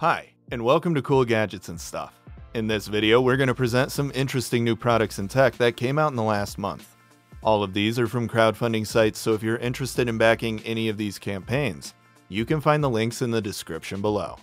Hi, and welcome to Cool Gadgets and Stuff. In this video, we're going to present some interesting new products and tech that came out in the last month. All of these are from crowdfunding sites, so if you're interested in backing any of these campaigns, you can find the links in the description below.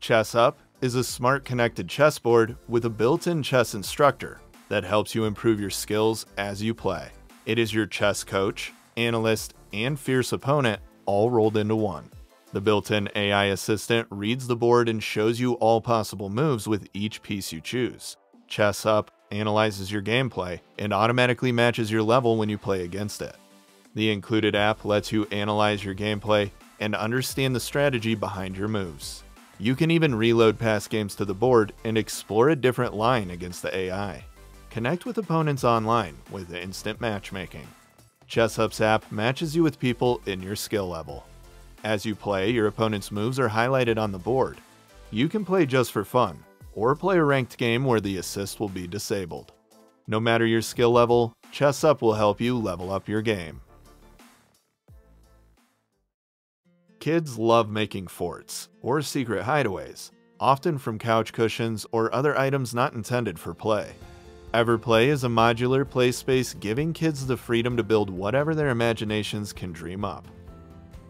ChessUp is a smart connected chessboard with a built-in chess instructor that helps you improve your skills as you play. It is your chess coach, analyst, and fierce opponent all rolled into one. The built-in AI assistant reads the board and shows you all possible moves with each piece you choose. ChessUp analyzes your gameplay and automatically matches your level when you play against it. The included app lets you analyze your gameplay and understand the strategy behind your moves. You can even reload past games to the board and explore a different line against the AI. Connect with opponents online with instant matchmaking. ChessUp's app matches you with people in your skill level. As you play, your opponent's moves are highlighted on the board. You can play just for fun, or play a ranked game where the assist will be disabled. No matter your skill level, ChessUp will help you level up your game. Kids love making forts, or secret hideaways, often from couch cushions or other items not intended for play. Everplay is a modular play space giving kids the freedom to build whatever their imaginations can dream up.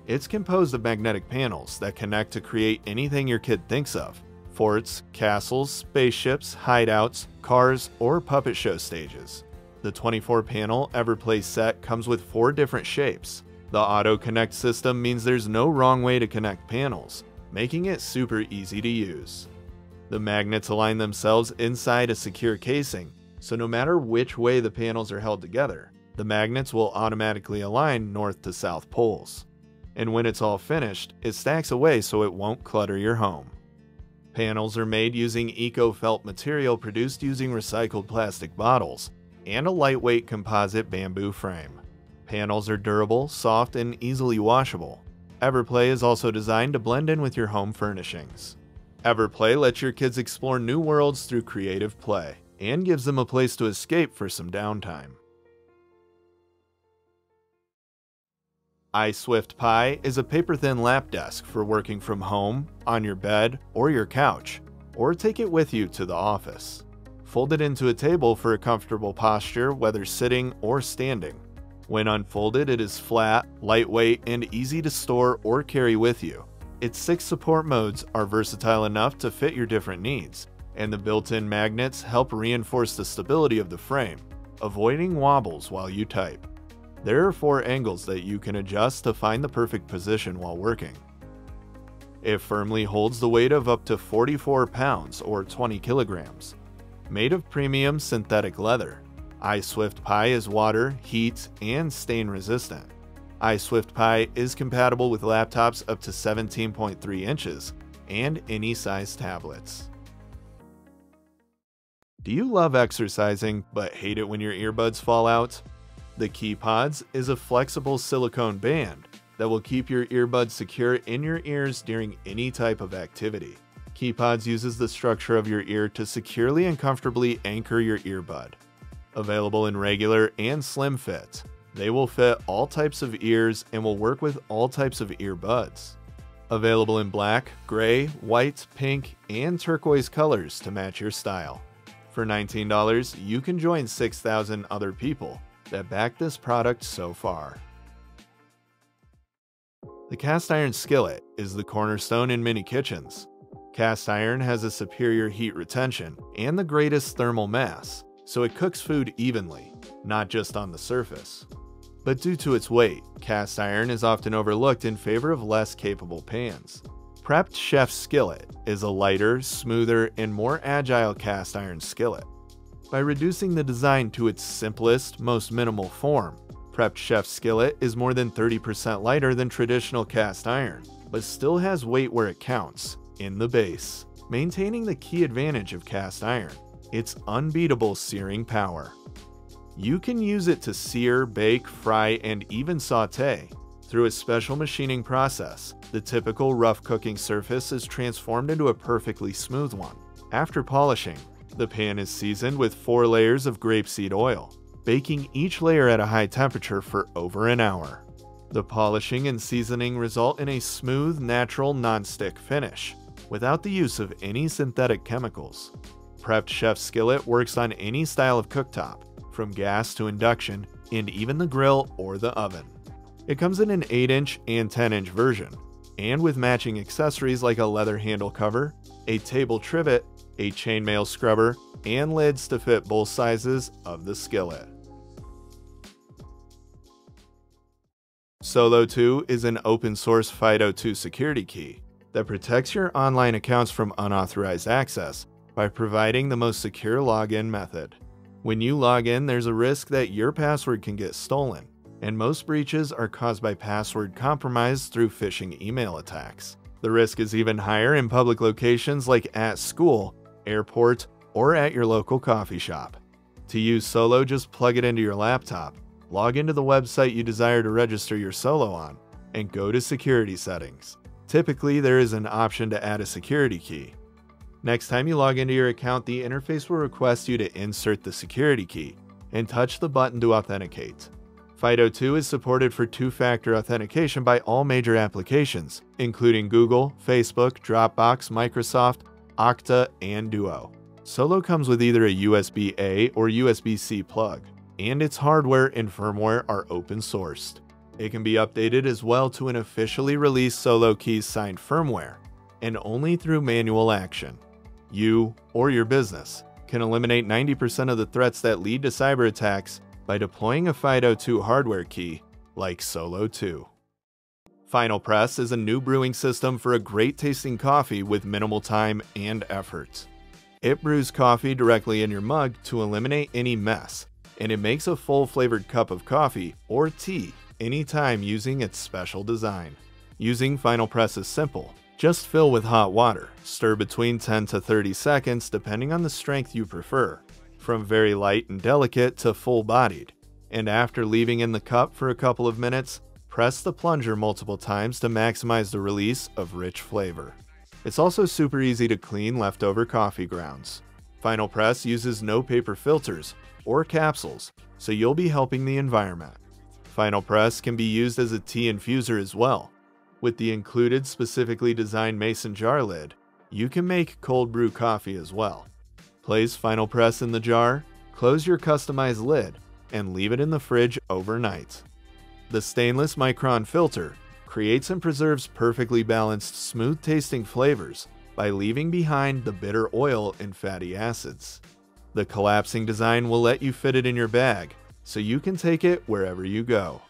It's composed of magnetic panels that connect to create anything your kid thinks of forts, castles, spaceships, hideouts, cars, or puppet show stages. The 24 panel Everplay set comes with four different shapes, the Auto Connect system means there's no wrong way to connect panels, making it super easy to use. The magnets align themselves inside a secure casing, so no matter which way the panels are held together, the magnets will automatically align north to south poles. And when it's all finished, it stacks away so it won't clutter your home. Panels are made using eco felt material produced using recycled plastic bottles and a lightweight composite bamboo frame. Panels are durable, soft, and easily washable. Everplay is also designed to blend in with your home furnishings. Everplay lets your kids explore new worlds through creative play and gives them a place to escape for some downtime. iSwift Pi is a paper-thin lap desk for working from home, on your bed, or your couch, or take it with you to the office. Fold it into a table for a comfortable posture whether sitting or standing. When unfolded, it is flat, lightweight, and easy to store or carry with you. Its six support modes are versatile enough to fit your different needs, and the built-in magnets help reinforce the stability of the frame, avoiding wobbles while you type. There are four angles that you can adjust to find the perfect position while working. It firmly holds the weight of up to 44 pounds or 20 kilograms. Made of premium synthetic leather, iSwift Pi is water, heat, and stain resistant. iSwift Pi is compatible with laptops up to 17.3 inches and any size tablets. Do you love exercising but hate it when your earbuds fall out? The Keepods is a flexible silicone band that will keep your earbuds secure in your ears during any type of activity. Keepods uses the structure of your ear to securely and comfortably anchor your earbud available in regular and slim fit. They will fit all types of ears and will work with all types of earbuds. Available in black, gray, white, pink, and turquoise colors to match your style. For $19, you can join 6,000 other people that back this product so far. The cast iron skillet is the cornerstone in many kitchens. Cast iron has a superior heat retention and the greatest thermal mass, so it cooks food evenly, not just on the surface. But due to its weight, cast iron is often overlooked in favor of less capable pans. Prepd Chef Skillet is a lighter, smoother, and more agile cast iron skillet. By reducing the design to its simplest, most minimal form, Prepd Chef Skillet is more than 30% lighter than traditional cast iron, but still has weight where it counts, in the base, maintaining the key advantage of cast iron its unbeatable searing power. You can use it to sear, bake, fry, and even saute. Through a special machining process, the typical rough cooking surface is transformed into a perfectly smooth one. After polishing, the pan is seasoned with four layers of grapeseed oil. baking each layer at a high temperature for over an hour. The polishing and seasoning result in a smooth, natural, non-stick finish, without the use of any synthetic chemicals. Prepd Chef Skillet works on any style of cooktop, from gas to induction, and even the grill or the oven. It comes in an 8-inch and 10-inch version, and with matching accessories like a leather handle cover, a table trivet, a chainmail scrubber, and lids to fit both sizes of the skillet. Solo 2 is an open source FIDO2 security key that protects your online accounts from unauthorized access by providing the most secure login method. When you log in, there's a risk that your password can get stolen, and most breaches are caused by password compromise through phishing email attacks. The risk is even higher in public locations like at school, airport, or at your local coffee shop. To use Solo, just plug it into your laptop, log into the website you desire to register your Solo on, and go to Security Settings. Typically, there is an option to add a security key. Next time you log into your account, the interface will request you to insert the security key and touch the button to authenticate. FIDO2 is supported for two-factor authentication by all major applications, including Google, Facebook, Dropbox, Microsoft, Okta, and Duo. Solo comes with either a USB-A or USB-C plug, and its hardware and firmware are open sourced. It can be updated as well to an officially released Solo Keys signed firmware, and only through manual action. You, or your business, can eliminate 90% of the threats that lead to cyber attacks by deploying a FIDO2 hardware key like Solo 2. Final Press is a new brewing system for a great tasting coffee with minimal time and effort. It brews coffee directly in your mug to eliminate any mess, and it makes a full flavored cup of coffee or tea anytime using its special design. Using Final Press is simple. Just fill with hot water, stir between 10 to 30 seconds depending on the strength you prefer, from very light and delicate to full bodied. And after leaving in the cup for a couple of minutes, press the plunger multiple times to maximize the release of rich flavor. It's also super easy to clean leftover coffee grounds. Final Press uses no paper filters or capsules, so you'll be helping the environment. Final Press can be used as a tea infuser as well. With the included specifically designed mason jar lid, you can make cold brew coffee as well. Place Final Press in the jar, close your customized lid, and leave it in the fridge overnight. The stainless micron filter creates and preserves perfectly balanced, smooth tasting flavors by leaving behind the bitter oil and fatty acids. The collapsing design will let you fit it in your bag, so you can take it wherever you go.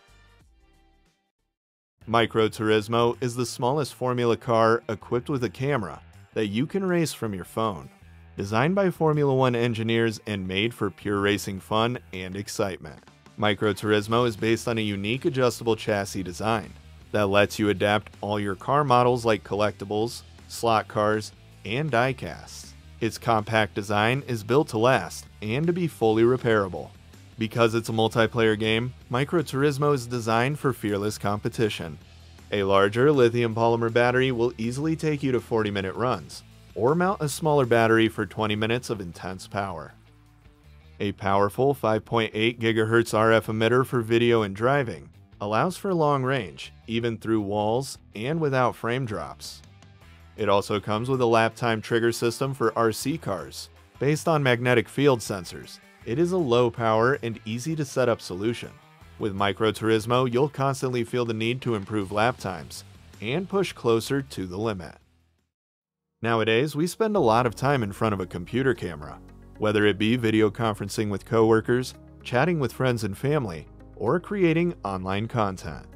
Micro Turismo is the smallest Formula car equipped with a camera that you can race from your phone. Designed by Formula One engineers and made for pure racing fun and excitement. Micro Turismo is based on a unique adjustable chassis design that lets you adapt all your car models like collectibles, slot cars, and diecasts. Its compact design is built to last and to be fully repairable. Because it's a multiplayer game, Micro Turismo is designed for fearless competition. A larger lithium polymer battery will easily take you to 40 minute runs, or mount a smaller battery for 20 minutes of intense power. A powerful 5.8 GHz RF emitter for video and driving allows for long range, even through walls and without frame drops. It also comes with a lap time trigger system for RC cars. Based on magnetic field sensors, it is a low power and easy to set up solution. With Micro Turismo, you'll constantly feel the need to improve lap times and push closer to the limit. Nowadays, we spend a lot of time in front of a computer camera, whether it be video conferencing with coworkers, chatting with friends and family, or creating online content.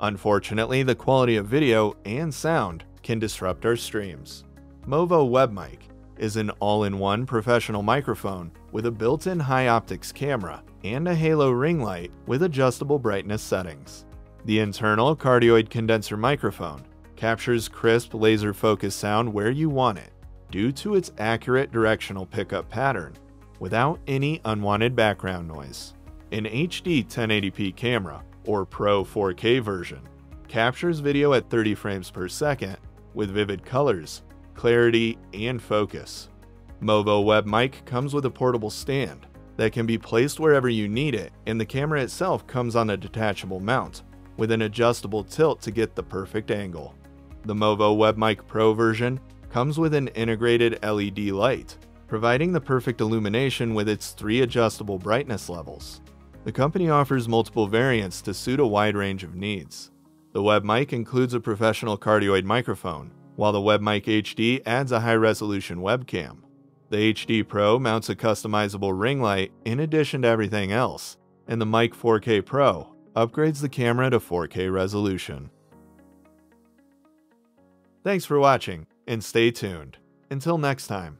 Unfortunately, the quality of video and sound can disrupt our streams. Movo WebMic is an all-in-one professional microphone with a built-in high optics camera and a halo ring light with adjustable brightness settings. The internal cardioid condenser microphone captures crisp laser focus sound where you want it due to its accurate directional pickup pattern without any unwanted background noise. An HD 1080p camera, or Pro 4K version, captures video at 30 frames per second with vivid colors, clarity, and focus. Movo Web Mic comes with a portable stand, that can be placed wherever you need it, and the camera itself comes on a detachable mount with an adjustable tilt to get the perfect angle. The Movo WebMic Pro version comes with an integrated LED light, providing the perfect illumination with its three adjustable brightness levels. The company offers multiple variants to suit a wide range of needs. The WebMic includes a professional cardioid microphone, while the WebMic HD adds a high-resolution webcam. The HD Pro mounts a customizable ring light in addition to everything else, and the Mic 4K Pro upgrades the camera to 4K resolution. Thanks for watching, and stay tuned. Until next time.